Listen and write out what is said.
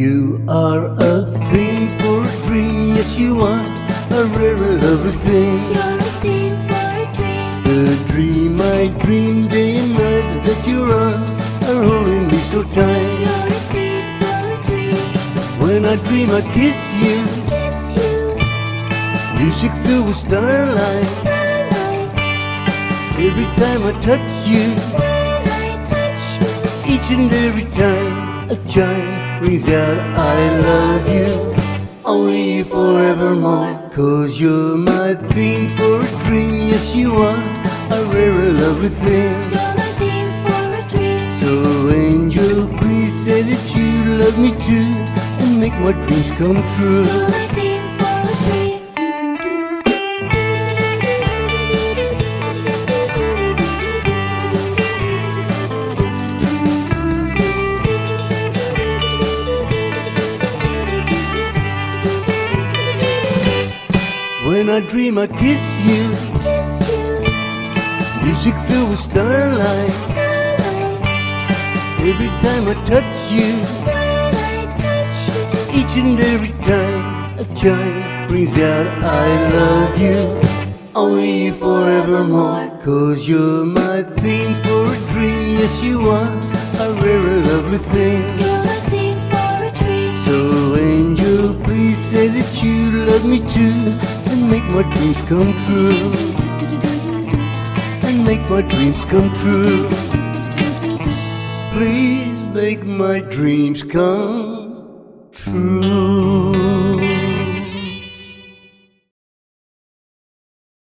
You are a theme for a dream, yes you are a rare and lovely thing. You're a theme for a dream. The dream I dream day and night that your arms are holding me so tight. You're a theme for a dream. When I dream I kiss you, Kiss you, music filled with starlight. starlight. Every time I touch you, When I touch you, each and every time a chime rings out, I love you, only you forevermore. Cause you're my theme for a dream, yes you are a rare and lovely thing. you're my theme for a dream. So angel, please say that you love me too and make my dreams come true. I dream I kiss you, Kiss you, music filled with starlight. starlight. Every time I touch you, touch you, each and every time a chime brings out I love you, only you forevermore. Cause you're my theme for a dream, yes you are a rare and lovely thing. Say that you love me too and make my dreams come true. And make my dreams come true. Please make my dreams come true.